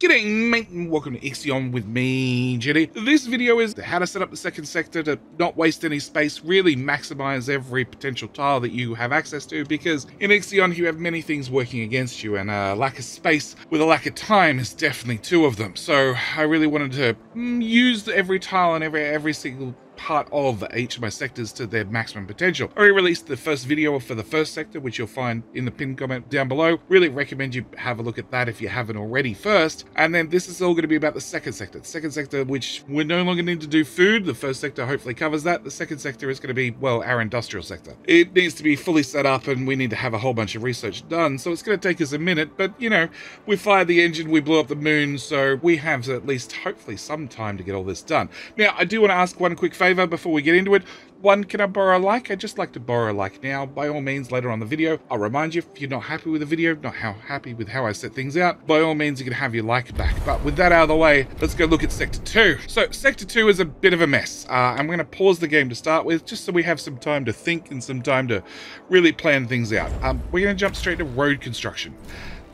G'day mate and welcome to Ixion with me, JD. This video is how to set up the second sector to not waste any space, really maximize every potential tile that you have access to because in Ixion you have many things working against you and a lack of space with a lack of time is definitely two of them. So I really wanted to mm, use every tile and every every single part of each of my sectors to their maximum potential. I already released the first video for the first sector, which you'll find in the pinned comment down below. Really recommend you have a look at that if you haven't already first. And then this is all going to be about the second sector. The second sector, which we no longer need to do food. The first sector hopefully covers that. The second sector is going to be, well, our industrial sector. It needs to be fully set up and we need to have a whole bunch of research done. So it's going to take us a minute, but you know, we fired the engine, we blew up the moon, so we have at least hopefully some time to get all this done. Now, I do want to ask one quick before we get into it. One, can I borrow a like? I'd just like to borrow a like now. By all means, later on the video, I'll remind you if you're not happy with the video, not how happy with how I set things out, by all means, you can have your like back. But with that out of the way, let's go look at Sector 2. So Sector 2 is a bit of a mess. Uh, I'm going to pause the game to start with, just so we have some time to think and some time to really plan things out. Um, we're going to jump straight to road construction.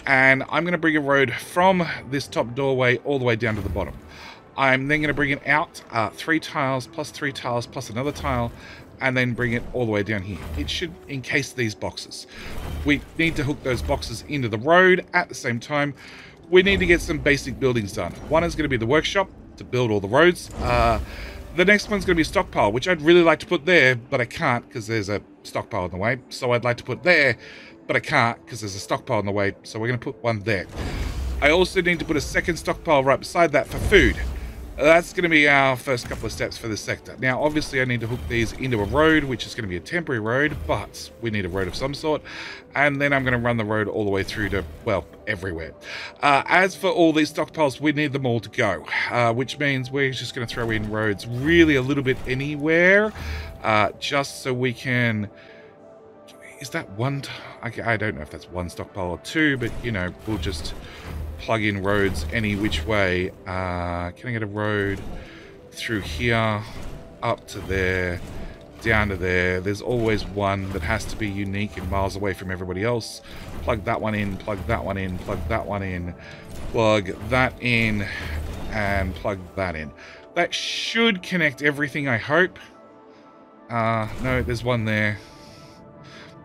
And I'm going to bring a road from this top doorway all the way down to the bottom. I'm then going to bring it out uh, three tiles plus three tiles plus another tile and then bring it all the way down here. It should encase these boxes. We need to hook those boxes into the road at the same time. We need to get some basic buildings done. One is going to be the workshop to build all the roads. Uh, the next one's going to be stockpile, which I'd really like to put there, but I can't because there's a stockpile in the way. So I'd like to put there, but I can't because there's a stockpile in the way. So we're going to put one there. I also need to put a second stockpile right beside that for food that's going to be our first couple of steps for this sector. Now, obviously, I need to hook these into a road, which is going to be a temporary road, but we need a road of some sort. And then I'm going to run the road all the way through to, well, everywhere. Uh, as for all these stockpiles, we need them all to go, uh, which means we're just going to throw in roads really a little bit anywhere, uh, just so we can is that one? I don't know if that's one stockpile or two, but you know, we'll just plug in roads any which way. Uh, can I get a road through here, up to there, down to there? There's always one that has to be unique and miles away from everybody else. Plug that one in, plug that one in, plug that one in, plug that in, and plug that in. That should connect everything, I hope. Uh, no, there's one there.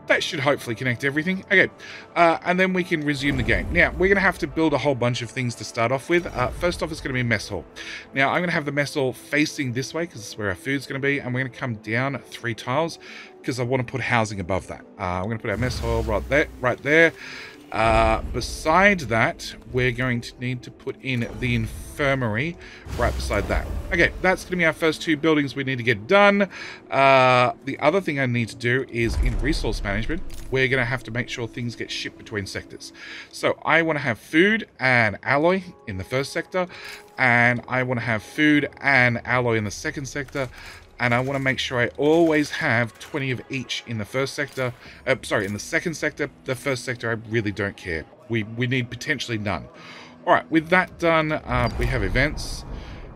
That should hopefully connect everything. Okay, uh, and then we can resume the game. Now, we're going to have to build a whole bunch of things to start off with. Uh, first off, it's going to be a mess hall. Now, I'm going to have the mess hall facing this way because it's where our food's going to be, and we're going to come down three tiles because I want to put housing above that. Uh, I'm going to put our mess hall right there, right there. Uh, beside that, we're going to need to put in the infirmary right beside that. Okay, that's going to be our first two buildings we need to get done. Uh, the other thing I need to do is in resource management, we're going to have to make sure things get shipped between sectors. So I want to have food and alloy in the first sector, and I want to have food and alloy in the second sector, and I want to make sure I always have 20 of each in the first sector. Uh, sorry, in the second sector. The first sector, I really don't care. We, we need potentially none. All right, with that done, uh, we have events.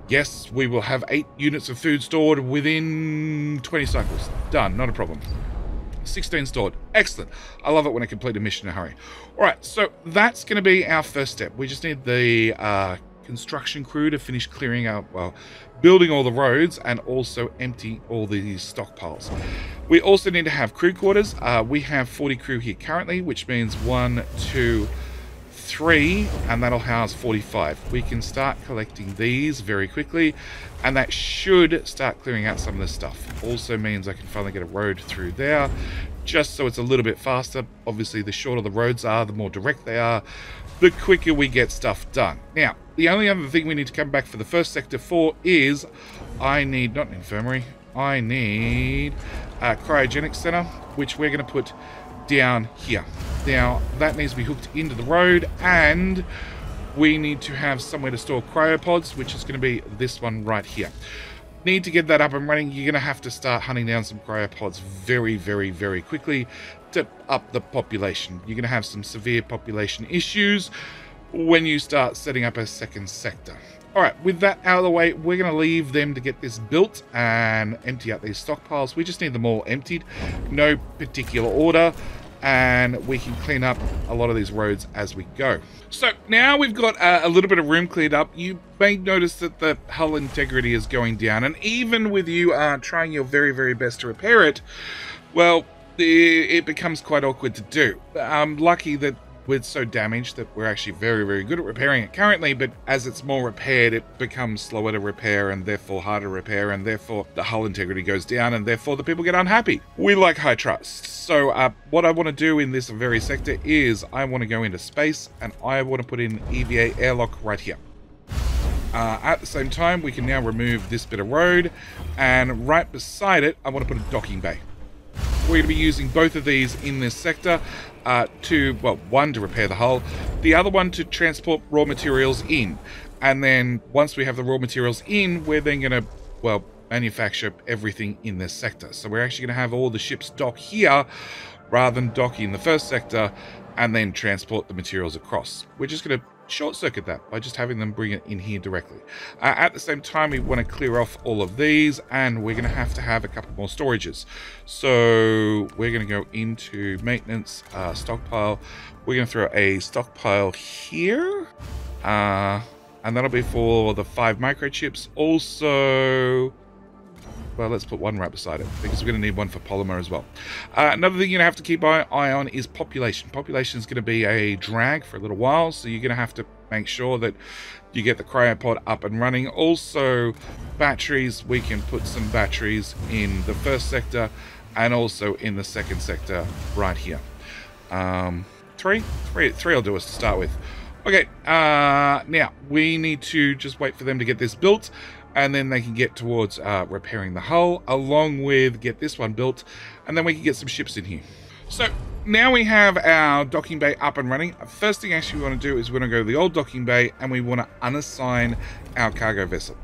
Yes, we will have eight units of food stored within 20 cycles. Done, not a problem. 16 stored. Excellent. I love it when I complete a mission in a hurry. All right, so that's going to be our first step. We just need the uh, construction crew to finish clearing out, well, building all the roads and also empty all these stockpiles. We also need to have crew quarters. Uh, we have 40 crew here currently, which means one, two, three, and that'll house 45. We can start collecting these very quickly, and that should start clearing out some of this stuff. Also means I can finally get a road through there, just so it's a little bit faster. Obviously, the shorter the roads are, the more direct they are, the quicker we get stuff done. Now, the only other thing we need to come back for the first sector for is I need, not an infirmary, I need a cryogenic center, which we're going to put down here. Now, that needs to be hooked into the road, and we need to have somewhere to store cryopods, which is going to be this one right here. Need to get that up and running, you're going to have to start hunting down some cryopods very, very, very quickly to up the population. You're going to have some severe population issues when you start setting up a second sector. All right, with that out of the way, we're going to leave them to get this built and empty out these stockpiles. We just need them all emptied. No particular order. And we can clean up a lot of these roads as we go. So now we've got a, a, little bit of room cleared up. You may notice that the hull integrity is going down, and even with you uh, trying your very, very best to repair it, well, it becomes quite awkward to do. I'm lucky that we're so damaged that we're actually very, very good at repairing it currently, but as it's more repaired, it becomes slower to repair and therefore harder to repair, and therefore the hull integrity goes down, and therefore the people get unhappy. We like high trust. So, uh, what I want to do in this very sector is I want to go into space and I want to put in EVA airlock right here. Uh, at the same time, we can now remove this bit of road, and right beside it, I want to put a docking bay. We're going to be using both of these in this sector uh, to, well, one to repair the hull, the other one to transport raw materials in. And then once we have the raw materials in, we're then going to, well, manufacture everything in this sector. So we're actually going to have all the ships dock here rather than docking in the first sector and then transport the materials across. We're just going to short circuit that by just having them bring it in here directly. Uh, at the same time, we want to clear off all of these and we're going to have to have a couple more storages. So we're going to go into maintenance uh, stockpile. We're going to throw a stockpile here. Uh, and that'll be for the five microchips. Also, well, let's put one right beside it because we're going to need one for polymer as well. Uh, another thing you're going to have to keep eye on is population. Population is going to be a drag for a little while, so you're going to have to make sure that you get the cryopod up and running. Also, batteries, we can put some batteries in the first sector and also in the second sector right here. Um, three? Three, three will do us to start with. Okay, uh, now we need to just wait for them to get this built and then they can get towards uh, repairing the hull, along with get this one built, and then we can get some ships in here. So now we have our docking bay up and running. First thing actually we want to do is we're going to go to the old docking bay and we want to unassign our cargo vessel.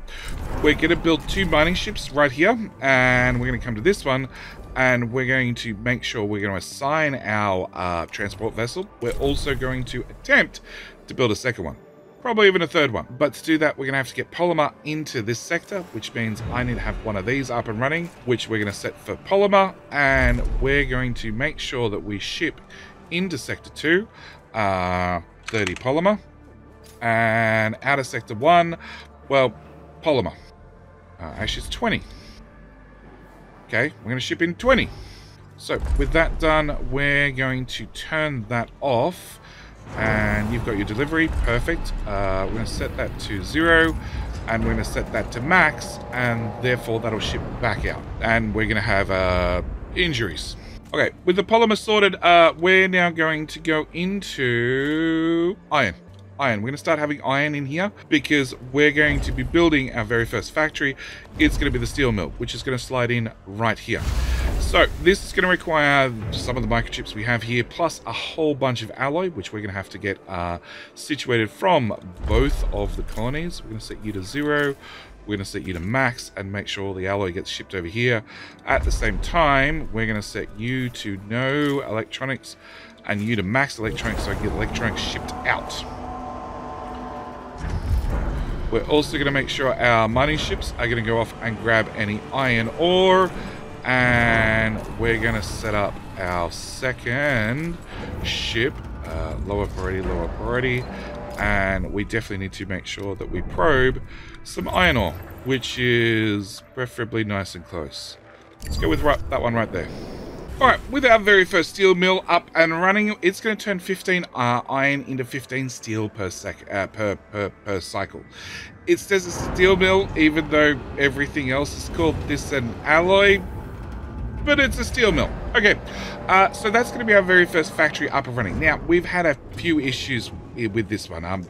We're going to build two mining ships right here and we're going to come to this one and we're going to make sure we're going to assign our uh, transport vessel. We're also going to attempt to build a second one probably even a third one. But to do that, we're going to have to get polymer into this sector, which means I need to have one of these up and running, which we're going to set for polymer. And we're going to make sure that we ship into sector 2, uh, 30 polymer. And out of sector 1, well, polymer. Uh, actually, it's 20. Okay, we're going to ship in 20. So with that done, we're going to turn that off and you've got your delivery perfect uh, we're to set that to zero and we're to set that to max and therefore that'll ship back out and we're to have uh, injuries okay with the polymer sorted uh, we're now going to go into iron iron. We're going to start having iron in here because we're going to be building our very first factory. It's going to be the steel mill, which is going to slide in right here. So this is going to require some of the microchips we have here, plus a whole bunch of alloy, which we're going to have to get uh, situated from both of the colonies. We're going to set you to zero. We're going to set you to max and make sure all the alloy gets shipped over here. At the same time, we're going to set you to no electronics and you to max electronics so I can get electronics shipped out. We're also going to make sure our mining ships are going to go off and grab any iron ore. And we're going to set up our second ship. Uh, lower priority, lower priority. And we definitely need to make sure that we probe some iron ore, which is preferably nice and close. Let's go with right, that one right there. Alright, with our very first steel mill up and running, it's going to turn 15 uh, iron into 15 steel per, sec uh, per, per, per cycle. It says it's a steel mill, even though everything else is called this an alloy, but it's a steel mill. Okay, uh, so that's going to be our very first factory up and running. Now, we've had a few issues with this one. Um,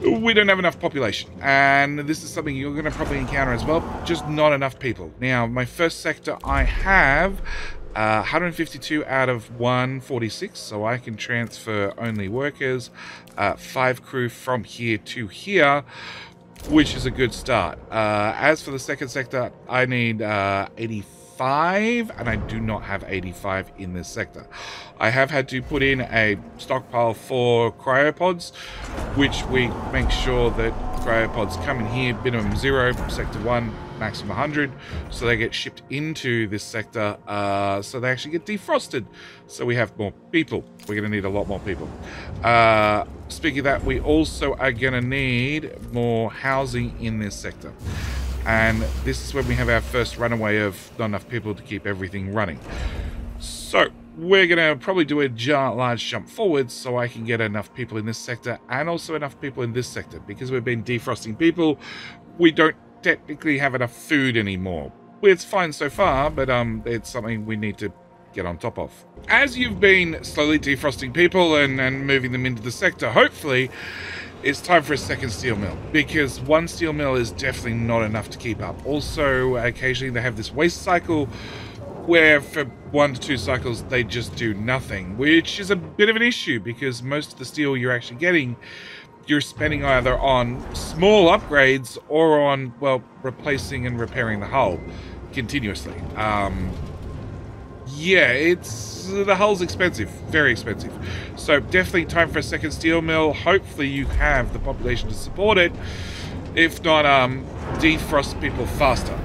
we don't have enough population, and this is something you're going to probably encounter as well, just not enough people. Now, my first sector I have uh, 152 out of 146, so I can transfer only workers. Uh, five crew from here to here, which is a good start. Uh, as for the second sector, I need uh, 85, and I do not have 85 in this sector. I have had to put in a stockpile for cryopods, which we make sure that cryopods come in here, minimum zero, sector one, maximum 100. So they get shipped into this sector. Uh, so they actually get defrosted. So we have more people. We're going to need a lot more people. Uh, speaking of that, we also are going to need more housing in this sector. And this is when we have our first runaway of not enough people to keep everything running. So we're going to probably do a large jump forward so I can get enough people in this sector and also enough people in this sector. Because we've been defrosting people, we don't technically have enough food anymore. It's fine so far, but um, it's something we need to get on top of. As you've been slowly defrosting people and, and moving them into the sector, hopefully it's time for a second steel mill because one steel mill is definitely not enough to keep up. Also, occasionally they have this waste cycle where for one to two cycles they just do nothing, which is a bit of an issue because most of the steel you're actually getting you're spending either on small upgrades or on, well, replacing and repairing the hull continuously. Um, yeah, it's the hull's expensive, very expensive. So definitely time for a second steel mill. Hopefully you have the population to support it. If not, um, defrost people faster.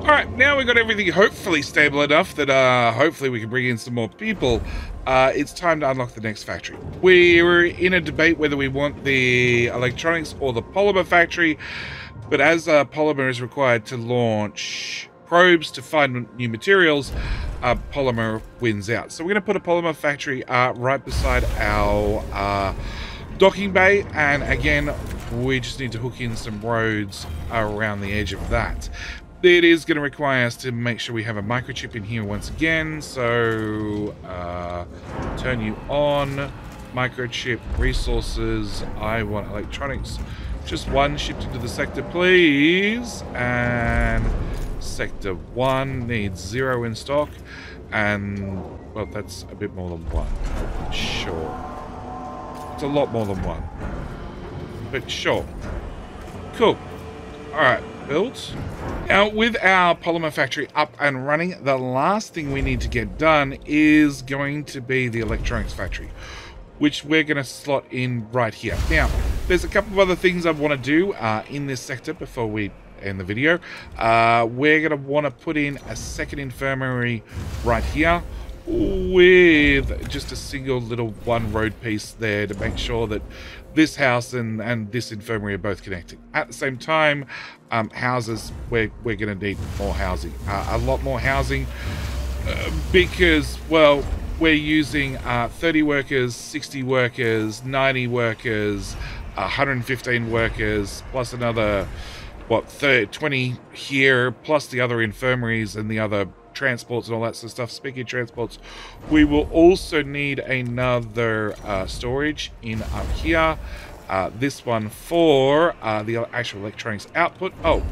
Alright, now we've got everything hopefully stable enough that uh, hopefully we can bring in some more people. Uh, it's time to unlock the next factory. We were in a debate whether we want the electronics or the polymer factory, but as uh, polymer is required to launch probes to find new materials, uh, polymer wins out. So we're going to put a polymer factory uh, right beside our uh, docking bay, and again, we just need to hook in some roads around the edge of that it is going to require us to make sure we have a microchip in here once again. So uh, turn you on. Microchip resources. I want electronics. Just one shipped into the sector, please. And sector one needs zero in stock. And, well, that's a bit more than one. Sure. It's a lot more than one. But sure. Cool. Alright built. Now, with our polymer factory up and running, the last thing we need to get done is going to be the electronics factory, which we're going to slot in right here. Now, there's a couple of other things I want to do uh, in this sector before we end the video. Uh, we're going to want to put in a second infirmary right here with just a single little one road piece there to make sure that this house and, and this infirmary are both connected. At the same time, um, houses, we're, we're going to need more housing. Uh, a lot more housing uh, because, well, we're using uh, 30 workers, 60 workers, 90 workers, 115 workers, plus another, what, 30, 20 here, plus the other infirmaries and the other transports and all that sort of stuff. Speaking of transports, we will also need another uh, storage in up here. Uh, this one for uh, the actual electronics output. Oh,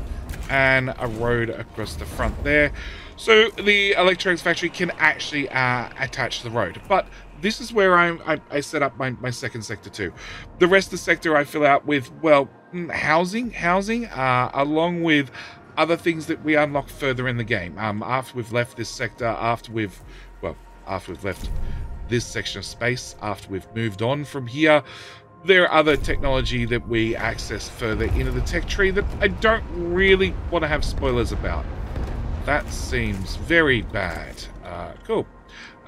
and a road across the front there. So the electronics factory can actually uh, attach the road. But this is where I, I, I set up my, my second sector too. The rest of the sector I fill out with, well, mm, housing, housing, uh, along with other things that we unlock further in the game. Um, after we've left this sector, after we've, well, after we've left this section of space, after we've moved on from here, there are other technology that we access further into the tech tree that I don't really want to have spoilers about. That seems very bad. Uh, cool.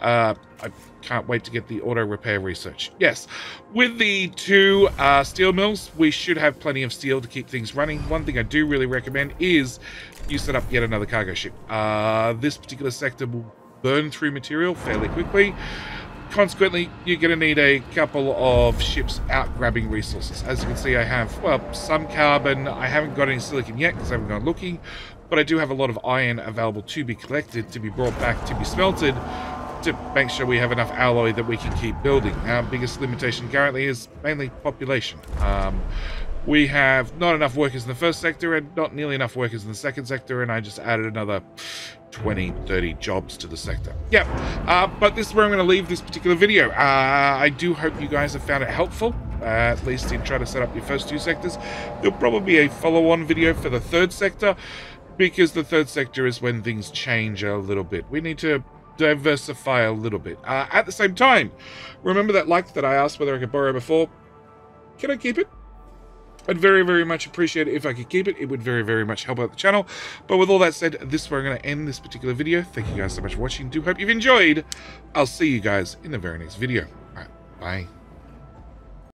Uh, I can't wait to get the auto repair research. Yes, with the two uh, steel mills, we should have plenty of steel to keep things running. One thing I do really recommend is you set up yet another cargo ship. Uh, this particular sector will burn through material fairly quickly. Consequently, you're going to need a couple of ships out grabbing resources. As you can see, I have, well, some carbon. I haven't got any silicon yet because I haven't gone looking, but I do have a lot of iron available to be collected, to be brought back, to be smelted, to make sure we have enough alloy that we can keep building. Our biggest limitation currently is mainly population. Um, we have not enough workers in the first sector and not nearly enough workers in the second sector, and I just added another 20, 30 jobs to the sector. Yep, uh, but this is where I'm going to leave this particular video. Uh, I do hope you guys have found it helpful, uh, at least in trying to set up your first two sectors. There'll probably be a follow-on video for the third sector, because the third sector is when things change a little bit. We need to diversify a little bit. Uh, at the same time, remember that like that I asked whether I could borrow before? Can I keep it? I'd very, very much appreciate it if I could keep it. It would very, very much help out the channel. But with all that said, this is where I'm going to end this particular video. Thank you guys so much for watching. Do hope you've enjoyed. I'll see you guys in the very next video. Bye.